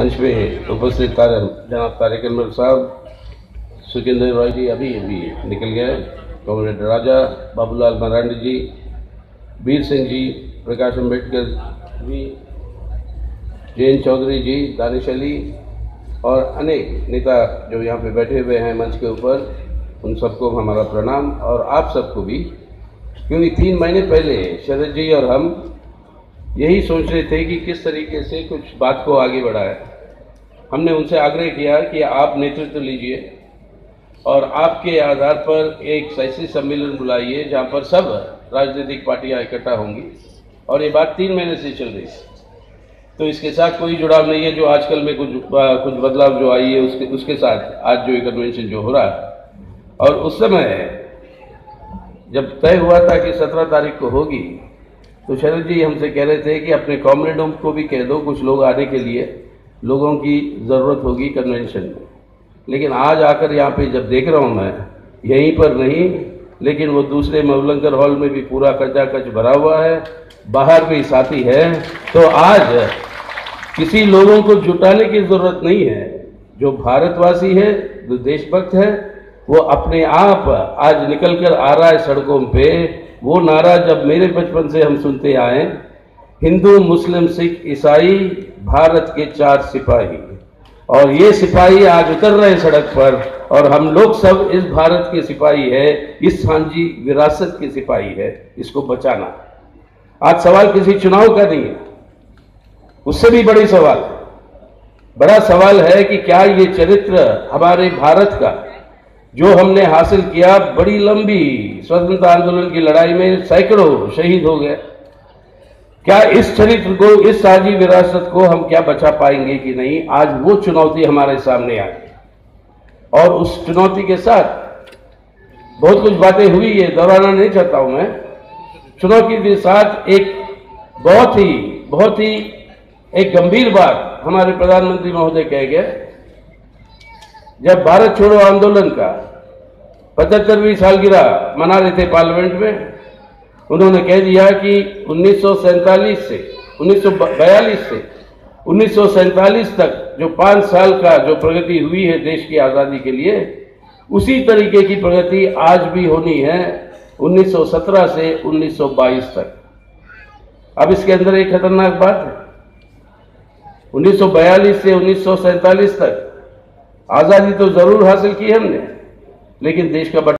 मंच पे उपस्थित तार जनाब तारिक अनवर साहब, सुखिंदर रॉय जी, अभी अभी निकल गए कॉमरेड राजा, बाबूलाल मरांडी जी, वीर सिंह जी, प्रकाश अंबेडकर जी जयंत चौधरी जी, दानिश अली और अनेक नेता जो यहाँ पे बैठे हुए हैं मंच के ऊपर, उन सबको हमारा प्रणाम और आप सबको भी। क्योंकि तीन महीने पहले शरद जी और हम यही सोच रहे थे कि किस तरीके से कुछ बात को आगे बढ़ाए। हमने उनसे आग्रह किया कि आप नेतृत्व लीजिए और आपके आधार पर एक ऐसी सम्मेलन बुलाइए जहाँ पर सब राजनीतिक पार्टियाँ इकट्ठा होंगी। और ये बात तीन महीने से चल रही है। तो इसके साथ कोई जुड़ाव नहीं है जो आजकल में कुछ आ, कुछ बदलाव जो आई है उसके उसके साथ आज जो कन्वेंशन जो हो रहा है। और उस समय जब तय हुआ था कि सत्रह तारीख को होगी तो शरद जी हमसे कह रहे थे कि अपने कॉमरेडों को भी कह दो कुछ लोग आने के लिए। लोगों की ज़रूरत होगी कन्वेंशन में। लेकिन आज आकर यहाँ पे जब देख रहा हूँ मैं, यहीं पर नहीं, लेकिन वो दूसरे मवलंकर हॉल में भी पूरा कच्चा कच भरा हुआ है, बाहर भी साथी है तो आज किसी लोगों को जुटाने की ज़रूरत नहीं है। जो भारतवासी है, जो देशभक्त है, वो अपने आप आज निकल कर आ रहा है सड़कों पे, वो नारा जब मेरे बचपन से हम सुनते आए हिंदू, मुस्लिम, सिख, ईसाई, भारत के चार सिपाही। और ये सिपाही आज उतर रहे हैं सड़क पर और हम लोग सब इस भारत के सिपाही है, इस सांझी विरासत के सिपाही है, इसको बचाना। आज सवाल किसी चुनाव का नहीं है। उससे भी बड़ी सवाल। बड़ा सवाल है कि क्या ये चरित्र हमारे भारत का, जो हमने हासिल किया बड़ी लंबी स्वतंत्रता आंदोलन की लड़ाई में सैकड़ों शहीद हो गए। क्या इस चरित्र को, इस साझी विरासत को हम क्या बचा पाएँगे कि नहीं? आज वो चुनौती हमारे सामने आ गई। और उस चुनौती के साथ बहुत कुछ बातें हुई है दोहराना नहीं चाहता हूँ मैं। चुनौती के साथ एक बहुत ही बहुत ही एक गंभीर बात हमारे प्रधानमंत्री महोदय कह गए। जब भारत छोड़ो आंदोलन का पचहत्तरवीं सालगिरह मना रहे थे पार्लियामेंट में उन्होंने कह दिया कि 1947 से 1942 से 1947 तक जो पाँच साल का जो प्रगति हुई है देश की आज़ादी के लिए, उसी तरीके की प्रगति आज भी होनी है 1917 से 1922 तक। अब इसके अंदर एक खतरनाक बात है। 1942 से 1947 तक आज़ादी तो ज़रूर हासिल की हमने, लेकिन देश का